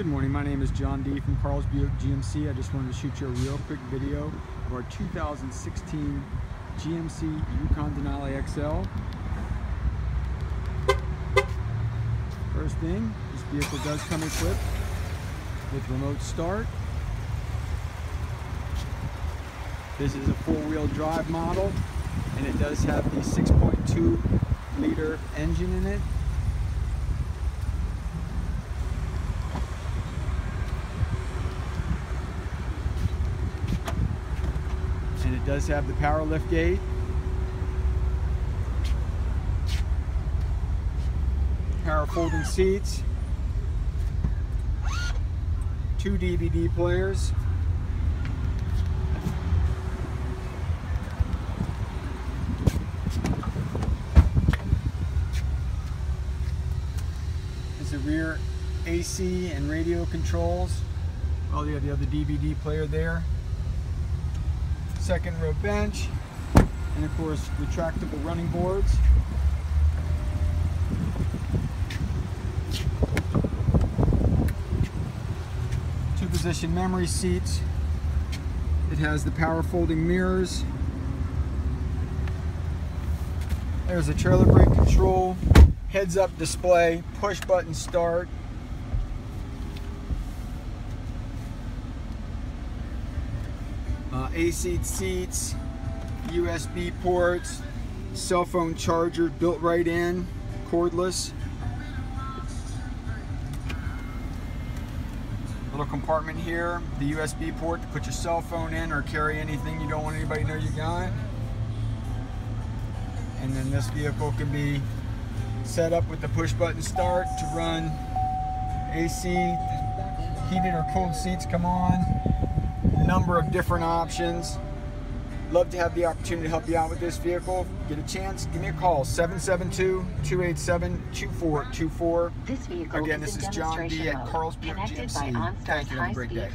Good morning, my name is John D. from Carl's Buick GMC. I just wanted to shoot you a real quick video of our 2016 GMC Yukon Denali XL. First thing, this vehicle does come equipped with remote start. This is a four-wheel drive model and it does have the 6.2 liter engine in it it does have the power lift gate. Power folding seats. Two DVD players. There's the rear AC and radio controls. Oh, you have the other DVD player there second row bench, and of course retractable running boards. Two position memory seats. It has the power folding mirrors. There's a trailer brake control, heads up display, push button start, uh, AC seats, USB ports, cell phone charger built right in, cordless. Little compartment here, the USB port to put your cell phone in or carry anything you don't want anybody to know you got. And then this vehicle can be set up with the push button start to run AC, heated or cooled seats come on, number of different options. Love to have the opportunity to help you out with this vehicle. Get a chance, give me a call, 772-287-2424. This vehicle Again, is this is John D. at demonstration Carl's mode, Buick connected by GMC. Thank you, have a great day.